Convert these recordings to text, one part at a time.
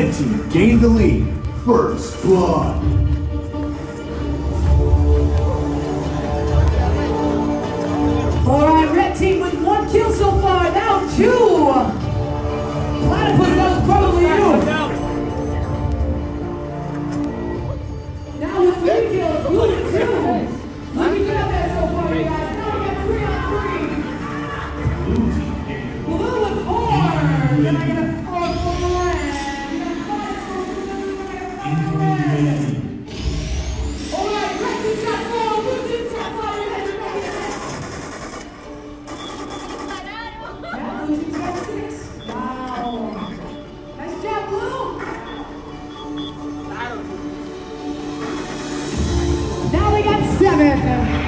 Red team gained the lead. First blood. Alright, red team with one kill so far, now two! Platypus, that was probably you! America.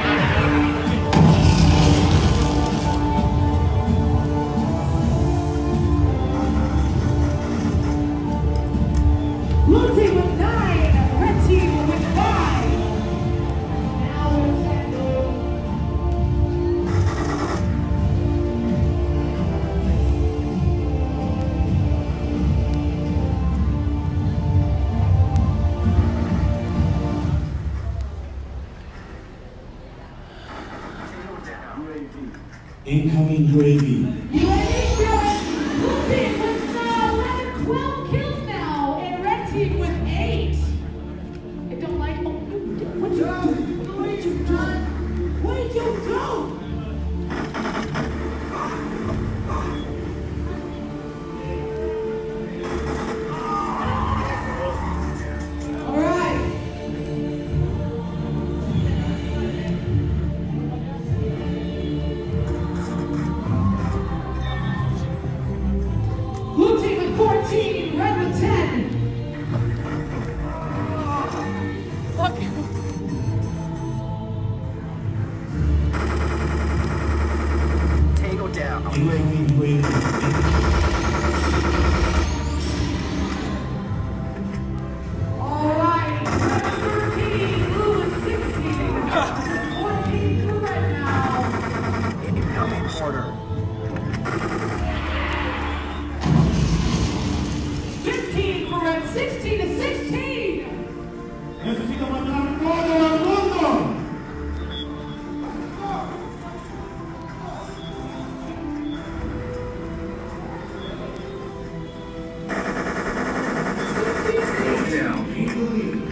doing?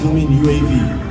incoming UAV.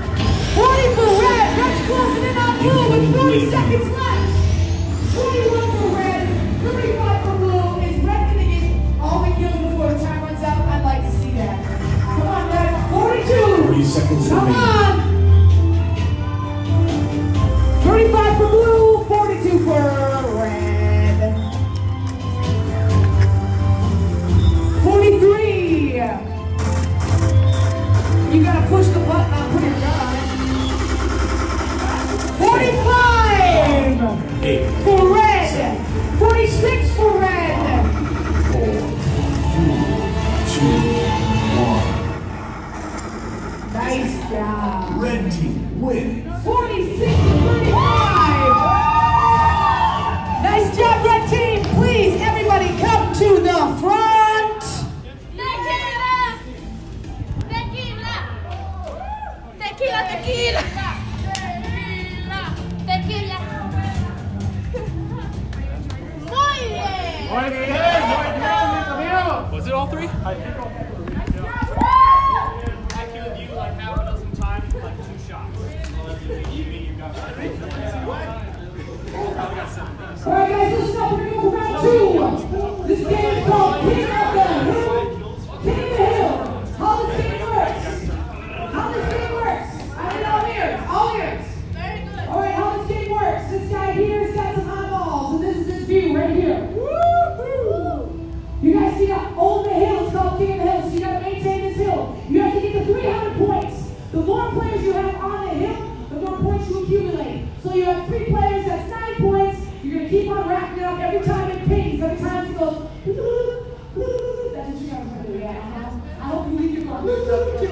more players you have on the hill, the more points you accumulate. So you have three players, that's nine points. You're going to keep on racking up every time it pings, every time it goes. That's what you're going to do, yeah. I hope you leave your club.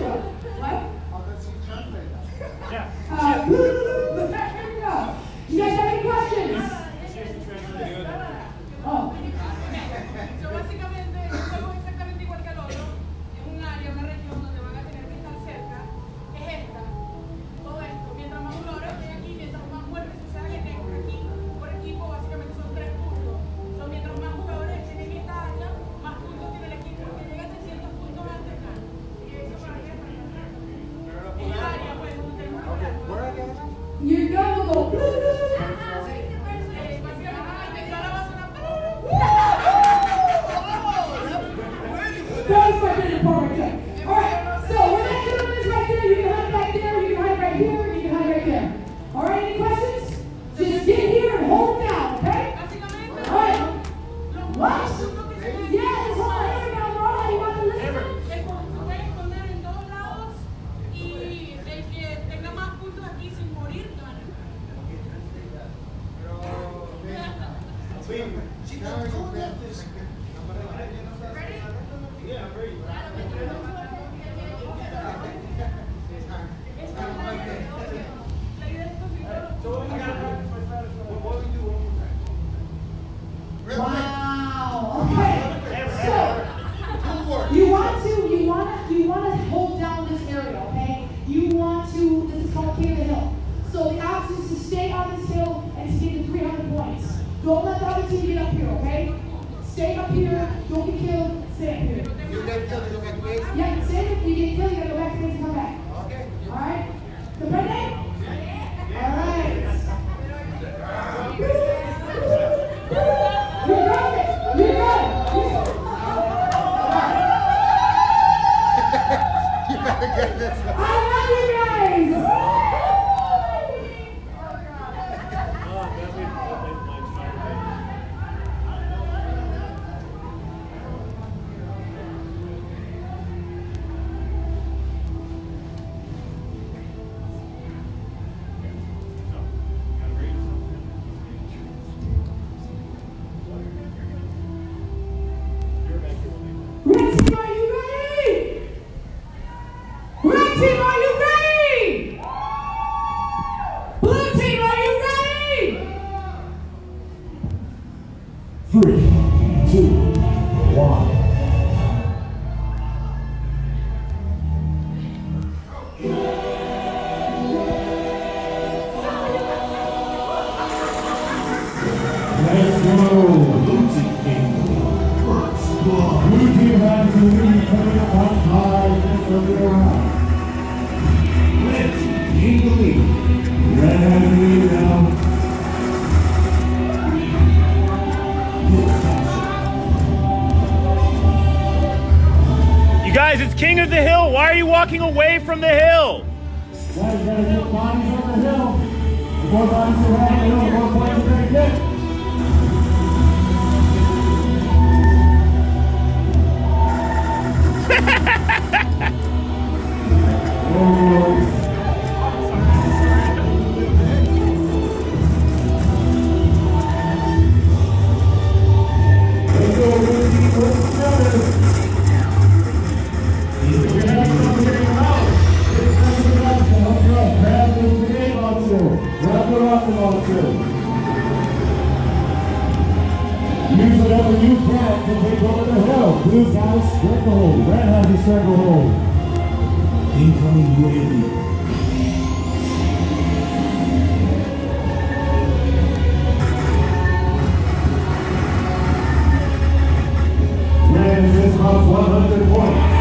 Stay up here. Don't be killed. Stay up here. free. The hill. Why are you walking away from the hill? Guys, get bodies on the hill. More bodies have on the hill, more. Launcher. Grab the launcher. Use whatever you can to take over the hill. Blue's got a stranglehold. Red has a stranglehold. Incoming UAV. Red is this month's 100 points.